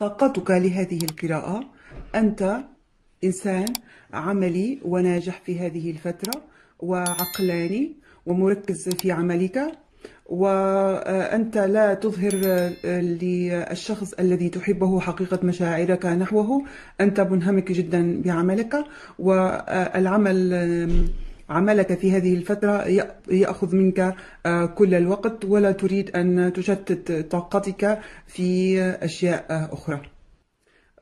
طاقتك لهذه القراءة. أنت إنسان عملي وناجح في هذه الفترة وعقلاني ومركز في عملك وأنت لا تظهر للشخص الذي تحبه حقيقة مشاعرك نحوه. أنت منهمك جدا بعملك والعمل عملك في هذه الفترة يأخذ منك كل الوقت ولا تريد أن تشتت طاقتك في أشياء أخرى.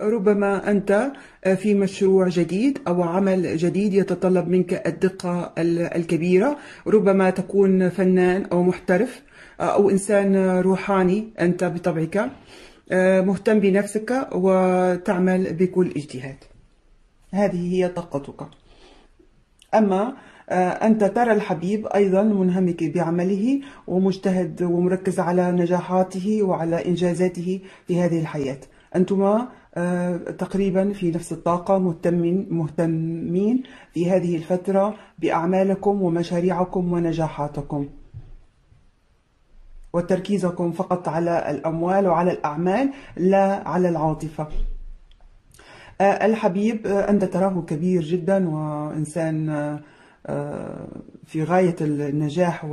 ربما أنت في مشروع جديد أو عمل جديد يتطلب منك الدقة الكبيرة. ربما تكون فنان أو محترف أو إنسان روحاني أنت بطبعك مهتم بنفسك وتعمل بكل اجتهاد. هذه هي طاقتك. أما أنت ترى الحبيب أيضا منهمك بعمله ومجتهد ومركز على نجاحاته وعلى إنجازاته في هذه الحياة. أنتما آه، تقريبا في نفس الطاقة مهتمين, مهتمين في هذه الفترة بأعمالكم ومشاريعكم ونجاحاتكم. وتركيزكم فقط على الأموال وعلى الأعمال لا على العاطفة. آه، الحبيب آه، أنت تراه كبير جدا وإنسان في غاية النجاح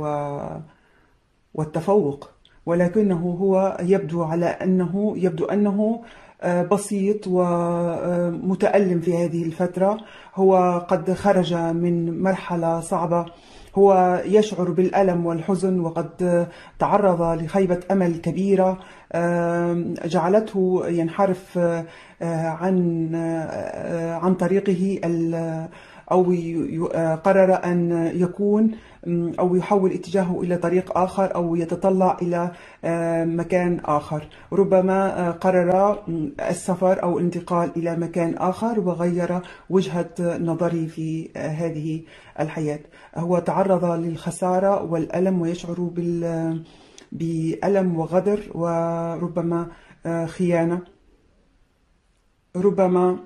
والتفوق ولكنه هو يبدو على أنه يبدو أنه آه، بسيط ومتألم في هذه الفترة. هو قد خرج من مرحلة صعبة. هو يشعر بالألم والحزن وقد تعرض لخيبة أمل كبيرة. جعلته ينحرف آه، عن آه، عن طريقه أو قرر أن يكون أو يحول اتجاهه إلى طريق آخر أو يتطلع إلى آه، مكان آخر. ربما آه، قرر السفر أو الانتقال إلى مكان آخر وغير وجهة نظري في آه، هذه الحياة. هو تعرض للخسارة والألم ويشعر بال بألم وغدر وربما خيانة. ربما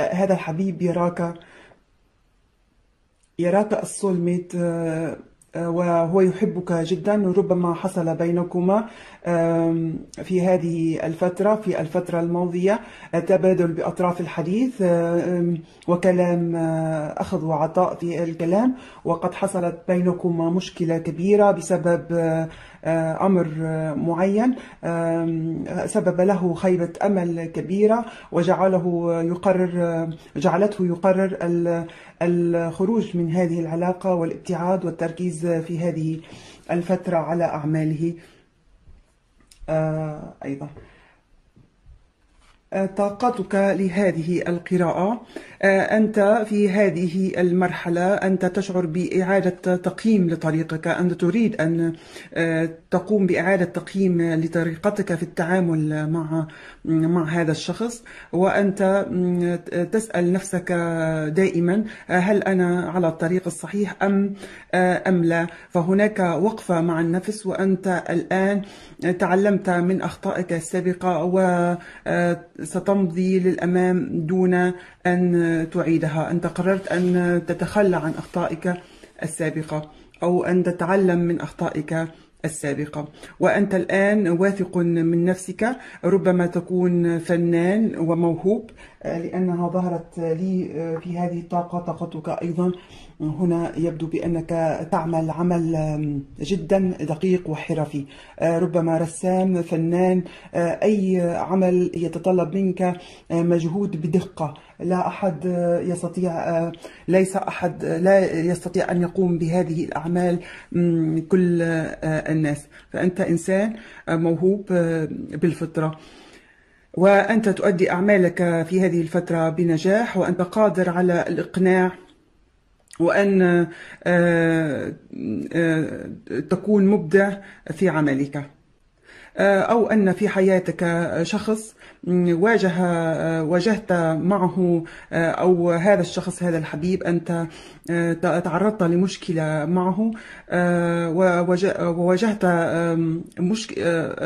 هذا الحبيب يراك يراك السولميت آه، آه، وهو يحبك جدا. ربما حصل بينكما في هذه الفترة في الفترة الماضية تبادل بأطراف الحديث وكلام آه، أخذ وعطاء في الكلام. وقد حصلت بينكما مشكلة كبيرة بسبب أمر معين. سبب له خيبة أمل كبيرة وجعله يقرر جعلته يقرر الخروج من هذه العلاقة والابتعاد والتركيز في هذه الفترة على أعماله. آه، أيضا. طاقتك لهذه القراءة. آه، أنت في هذه المرحلة أنت تشعر بإعادة تقييم لطريقك أنت تريد أن آه، تقوم بإعادة تقييم لطريقتك في التعامل مع مع هذا الشخص وأنت تسأل نفسك دائما هل أنا على الطريق الصحيح أم آه، أم لا؟ فهناك وقفة مع النفس وأنت الآن تعلمت من أخطائك السابقة وستمضي للأمام دون أن تعيدها. أنت قررت أن تتخلى عن أخطائك السابقة أو أن تتعلم من أخطائك السابقة. وأنت الآن واثق من نفسك ربما تكون فنان وموهوب لأنها ظهرت لي في هذه الطاقة طاقتك أيضا. هنا يبدو بأنك تعمل عمل جدا دقيق وحرفي. ربما رسام فنان أي عمل يتطلب منك مجهود بدقة. لا أحد يستطيع ليس أحد لا يستطيع أن يقوم بهذه الأعمال كل الناس. فأنت إنسان موهوب بالفطرة. وأنت تؤدي أعمالك في هذه الفترة بنجاح وأنت قادر على الإقناع وأن آه، آه، تكون مبدع في عملك. أو أن في حياتك شخص واجه واجهت معه أو هذا الشخص هذا الحبيب أنت تعرضت لمشكلة معه وواجهت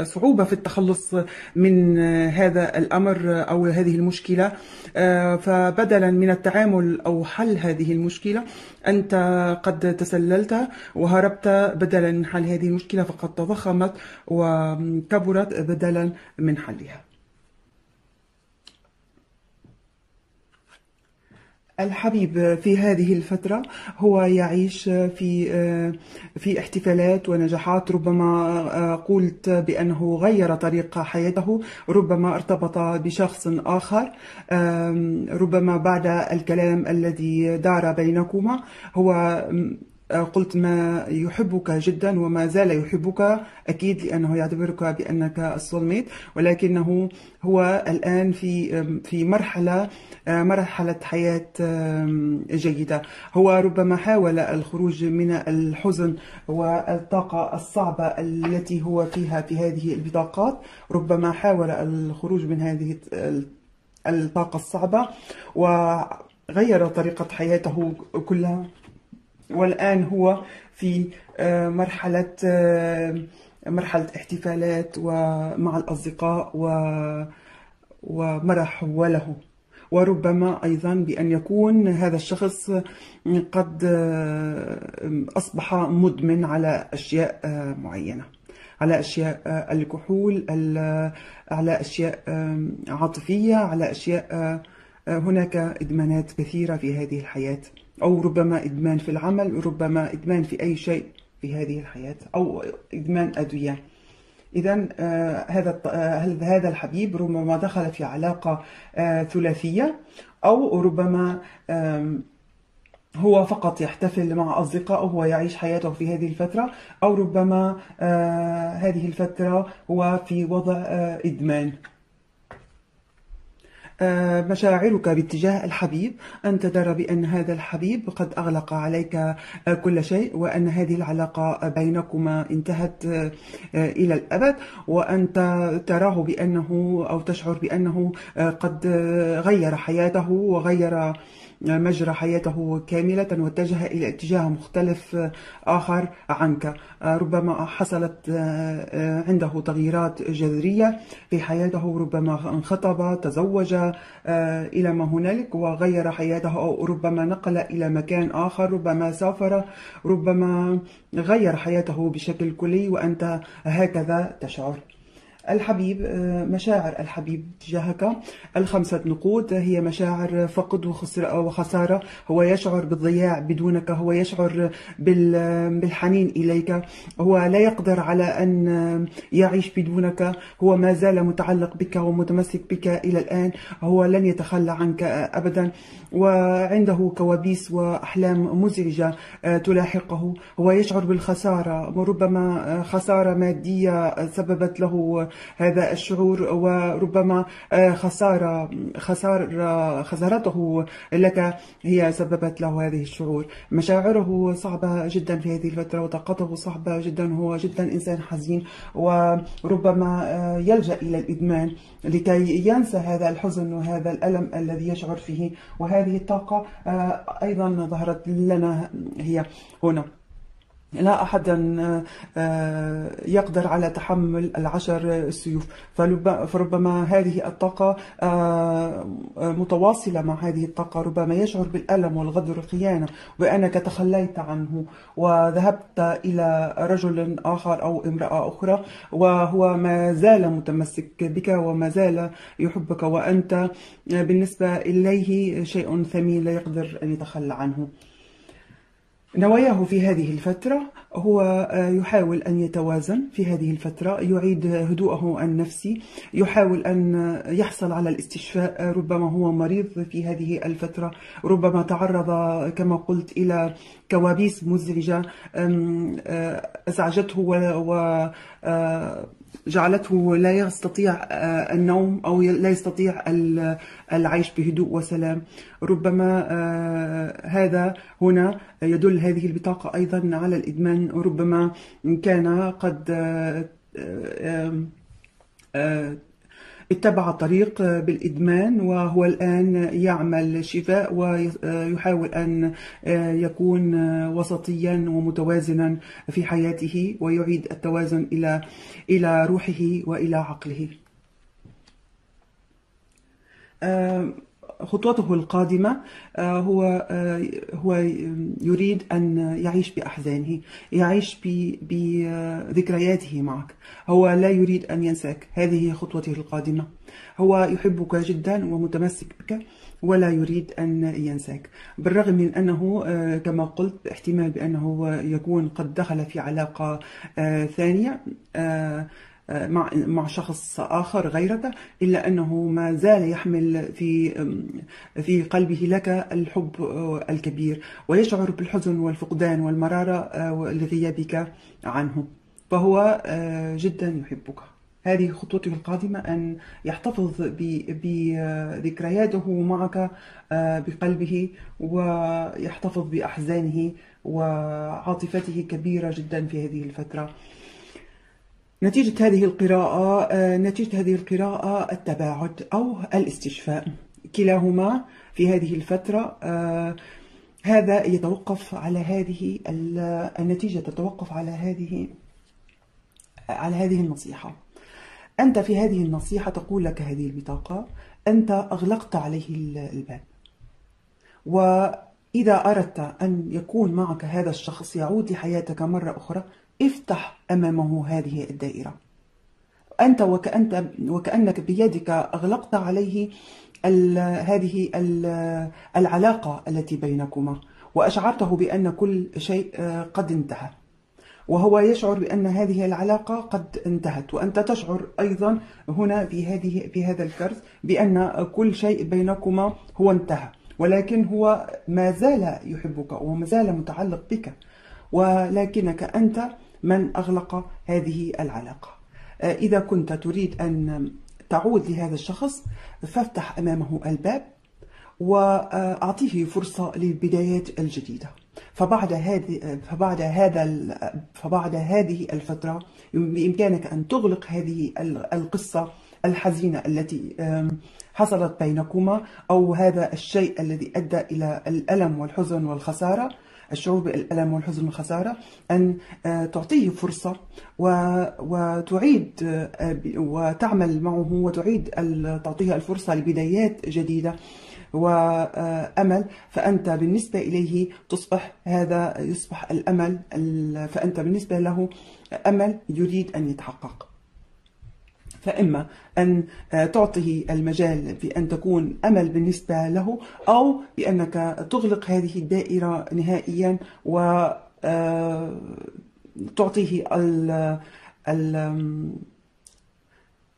صعوبة في التخلص من هذا الأمر أو هذه المشكلة فبدلا من التعامل أو حل هذه المشكلة أنت قد تسللت وهربت بدلا من حل هذه المشكلة فقد تضخمت وكبرت بدلا من حلها. الحبيب في هذه الفترة هو يعيش في في احتفالات ونجاحات. ربما قلت بأنه غير طريق حياته ربما ارتبط بشخص آخر. ربما بعد الكلام الذي دار بينكما هو قلت ما يحبك جدا وما زال يحبك أكيد لأنه يعتبرك بأنك السولميت ولكنه هو الآن في في مرحلة مرحلة حياة جيدة. هو ربما حاول الخروج من الحزن والطاقة الصعبة التي هو فيها في هذه البطاقات. ربما حاول الخروج من هذه الطاقة الصعبة وغير طريقة حياته كلها. والآن هو في آه، مرحلة آه، مرحلة احتفالات ومع الأصدقاء و ومرح وله. وربما أيضا بأن يكون هذا الشخص قد آه، أصبح مدمن على أشياء معينة على أشياء الكحول على أشياء عاطفية على أشياء هناك إدمانات كثيرة في هذه الحياة. أو ربما إدمان في العمل ربما إدمان في أي شيء في هذه الحياة أو إدمان أدوية. إذا آه، هذا آه، هذا الحبيب ربما دخل في علاقة آه، ثلاثية أو ربما هو فقط يحتفل مع أصدقائه ويعيش حياته في هذه الفترة أو ربما هذه الفترة هو في وضع إدمان. مشاعرك باتجاه الحبيب أنت ترى بأن هذا الحبيب قد أغلق عليك آه، كل شيء وأن هذه العلاقة بينكما انتهت آه، إلى الأبد وأنت تراه بأنه أو تشعر بأنه قد غير حياته وغير مجرى حياته كاملة واتجه إلى اتجاه مختلف آخر عنك. ربما حصلت عنده تغييرات جذرية في حياته ربما انخطب تزوج إلى ما هنالك وغير حياته أو ربما نقل إلى مكان آخر ربما سافر ربما غير حياته بشكل كلي وأنت هكذا تشعر. الحبيب آه، مشاعر الحبيب تجاهك. الخمسة نقود هي مشاعر فقد وخسارة. هو يشعر بالضياع بدونك هو يشعر بالحنين إليك. هو لا يقدر على أن يعيش بدونك. هو ما زال متعلق بك ومتمسك بك إلى الآن. هو لن يتخلى عنك أبدا. وعنده كوابيس وأحلام مزعجة آه، تلاحقه. هو يشعر بالخسارة. وربما خسارة مادية سببت له هذا الشعور وربما آه، خسارة خسارة خسارته لك هي سببت له هذه الشعور. مشاعره صعبة جدا في هذه الفترة وطاقته صعبة جدا. هو جدا إنسان حزين وربما آه، يلجأ إلى الإدمان لكي ينسى هذا الحزن وهذا الألم الذي يشعر فيه. وهذه الطاقة آه، أيضا ظهرت لنا هي هنا. لا أحد آه، يقدر على تحمل العشر السيوف. فربما هذه الطاقة آه، متواصلة مع هذه الطاقة ربما يشعر بالألم والغدر والخيانة وأنك تخليت عنه. وذهبت إلى رجل آخر أو امرأة أخرى وهو ما زال متمسك بك وما زال يحبك وأنت بالنسبة إليه شيء ثمين لا يقدر أن يتخلى عنه. نواياه في هذه الفترة هو آه، يحاول أن يتوازن في هذه الفترة يعيد هدوءه النفسي يحاول أن يحصل على الاستشفاء ربما هو مريض في هذه الفترة ربما تعرض كما قلت إلى كوابيس مزعجة آه، أزعجته و آه، جعلته لا يستطيع آه، النوم أو لا يستطيع العيش بهدوء وسلام. ربما آه، هذا هنا يدل هذه البطاقة أيضا على الإدمان. ربما كان قد آه، اتبع طريق بالإدمان وهو الآن يعمل شفاء ويحاول أن يكون وسطيا ومتوازنا في حياته ويعيد التوازن إلى إلى روحه وإلى عقله. خطوته القادمة آه، هو آه، هو يريد أن يعيش بأحزانه يعيش بذكرياته معك. هو لا يريد أن ينساك. هذه خطوته القادمة. هو يحبك جدا ومتمسك بك ولا يريد أن ينساك. بالرغم من أنه كما قلت احتمال بأنه يكون قد دخل في علاقة ثانية مع مع شخص آخر غيرك إلا أنه ما زال يحمل في في قلبه لك الحب الكبير. ويشعر بالحزن والفقدان والمرارة لغيابك عنه. فهو جدا يحبك. هذه خطوته القادمة أن يحتفظ بذكرياته معك بقلبه ويحتفظ بأحزانه وعاطفته كبيرة جدا في هذه الفترة. نتيجة هذه القراءة آه، نتيجة هذه القراءة التباعد أو الاستشفاء. كلاهما في هذه الفترة آه، هذا يتوقف على هذه النتيجة تتوقف على هذه على هذه النصيحة. أنت في هذه النصيحة تقول لك هذه البطاقة أنت أغلقت عليه الباب. وإذا أردت أن يكون معك هذا الشخص يعود لحياتك مرة أخرى افتح أمامه هذه الدائرة. أنت وكأنت وكأنك بيدك أغلقت عليه هذه ال العلاقة التي بينكما وأشعرته بأن كل شيء آه، قد انتهى. وهو يشعر بأن هذه العلاقة قد انتهت. وأنت تشعر أيضا هنا في هذه في هذا الكرز بأن كل شيء بينكما هو انتهى. ولكن هو ما زال يحبك وما زال متعلق بك. ولكنك أنت من أغلق هذه العلاقة. آه، إذا كنت تريد أن تعود لهذا الشخص فافتح أمامه الباب وأعطيه فرصة للبدايات الجديدة. فبعد هذه فبعد هذا فبعد هذه الفترة بإمكانك أن تغلق هذه القصة الحزينة التي حصلت بينكما أو هذا الشيء الذي أدى إلى الألم والحزن والخسارة. الشعور بالألم والحزن والخسارة أن آه، تعطيه فرصة وتعيد آه، وتعمل معه وتعيد تعطيه الفرصة لبدايات جديدة وأمل فأنت بالنسبة إليه تصبح هذا يصبح الأمل فأنت بالنسبة له أمل يريد أن يتحقق. فإما أن آه، تعطيه المجال في أن تكون أمل بالنسبة له أو بأنك تغلق هذه الدائرة نهائيا و آه، تعطيه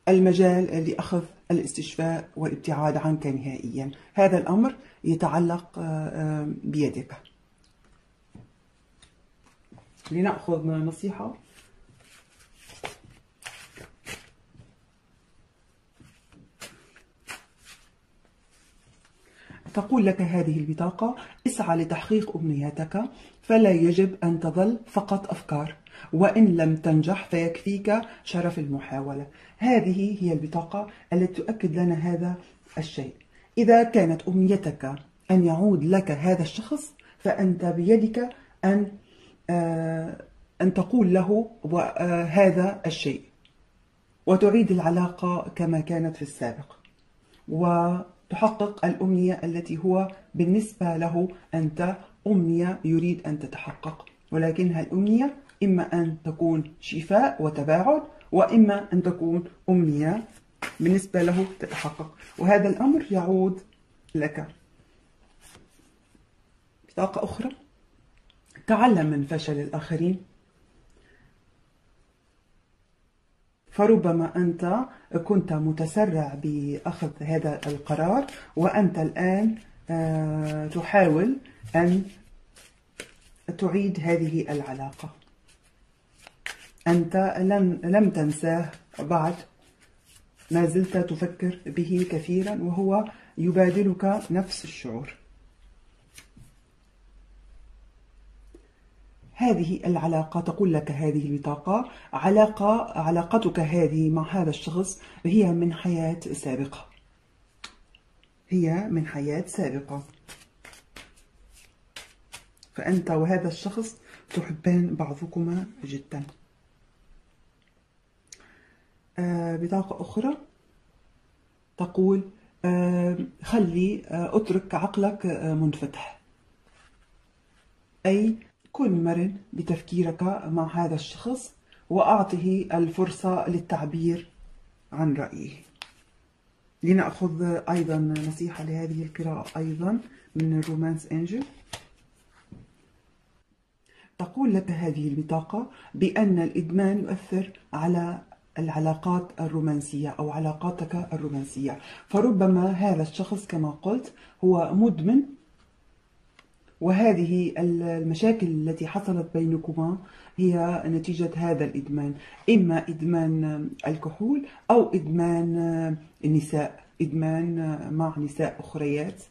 المجال لأخذ الاستشفاء والابتعاد عنك نهائيا. هذا الأمر يتعلق آه، بيدك. لنأخذ نصيحة. تقول لك هذه البطاقة اسعى لتحقيق أمنياتك فلا يجب أن تظل فقط أفكار وإن لم تنجح فيكفيك شرف المحاولة. هذه هي البطاقة التي تؤكد لنا هذا الشيء. إذا كانت أمنيتك أن يعود لك هذا الشخص فأنت بيدك أن آه، أن تقول له آه، هذا الشيء. وتعيد العلاقة كما كانت في السابق. و تحقق الأمنية التي هو بالنسبة له أنت أمنية يريد أن تتحقق. ولكنها الأمنية إما أن تكون شفاء وتباعد وإما أن تكون أمنية بالنسبة له تتحقق. وهذا الأمر يعود لك. بطاقة أخرى. تعلم من فشل الآخرين. فربما أنت كنت متسرع بأخذ هذا القرار وأنت الآن آه، تحاول أن تعيد هذه العلاقة. أنت لم لم تنساه بعد ما زلت تفكر به كثيرا وهو يبادلك نفس الشعور. هذه العلاقة تقول لك هذه البطاقة علاقة علاقتك هذه مع هذا الشخص هي من حياة سابقة. هي من حياة سابقة. فأنت وهذا الشخص تحبان بعضكما جدا. آه بطاقة أخرى تقول خلي أترك عقلك منفتح. أي كن مرن بتفكيرك مع هذا الشخص وأعطه الفرصة للتعبير عن رأيه. لنأخذ أيضا نصيحة لهذه القراءة أيضا من الرومانس أنجل. تقول لك هذه البطاقة بأن الإدمان يؤثر على العلاقات الرومانسية أو علاقاتك الرومانسية. فربما هذا الشخص كما قلت هو مدمن وهذه المشاكل التي حصلت بينكما هي نتيجة هذا الإدمان. إما إدمان الكحول أو إدمان النساء إدمان مع نساء أخريات.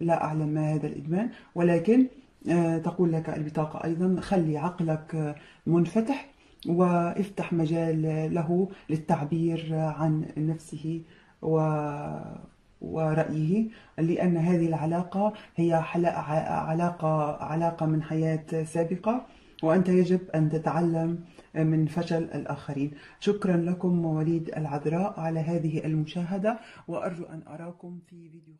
لا أعلم ما هذا الإدمان. ولكن آه، تقول لك البطاقة أيضا خلي عقلك منفتح وافتح مجال له للتعبير عن نفسه و ورأيه لأن هذه العلاقة هي علاقة علاقة من حياة سابقة وأنت يجب أن تتعلم من فشل الآخرين. شكرا لكم مواليد العذراء على هذه المشاهدة وأرجو أن أراكم في فيديو